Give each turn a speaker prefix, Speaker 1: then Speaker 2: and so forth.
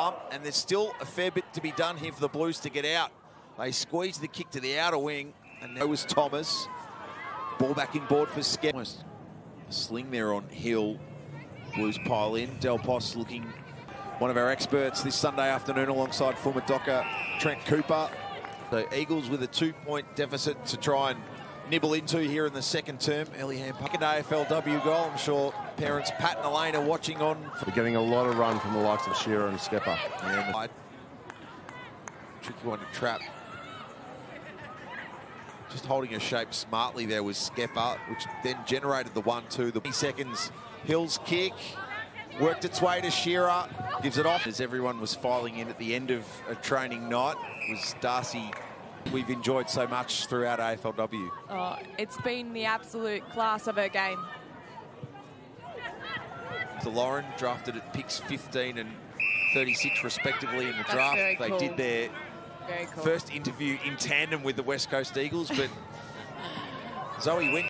Speaker 1: And there's still a fair bit to be done here for the Blues to get out. They squeeze the kick to the outer wing, and there was Thomas. Ball back in board for Skep. Sling there on Hill. Blues pile in. Del Pos looking one of our experts this Sunday afternoon alongside former Docker Trent Cooper. The Eagles with a two-point deficit to try and nibble into here in the second term. Ellingham Puck, an AFLW goal. I'm sure parents Pat and Elaine are watching on.
Speaker 2: They're getting a lot of run from the likes of Sherar and Skepper.
Speaker 1: Yeah, tricky one to trap. Just holding a shape smartly there was Skepper, which then generated the 1-2. The seconds, Hill's kick worked its way to Sherar, gives it off. As everyone was filing in at the end of a training night, was Darcy we've enjoyed so much throughout AFLW.
Speaker 3: Oh, it's been the absolute class of her game.
Speaker 1: To Lauren, drafted at picks 15 and 36 respectively in the
Speaker 3: That's
Speaker 1: draft.
Speaker 3: cool.
Speaker 1: They did their
Speaker 3: Very cool.
Speaker 1: first interview in tandem with the West Coast Eagles, but Zoe went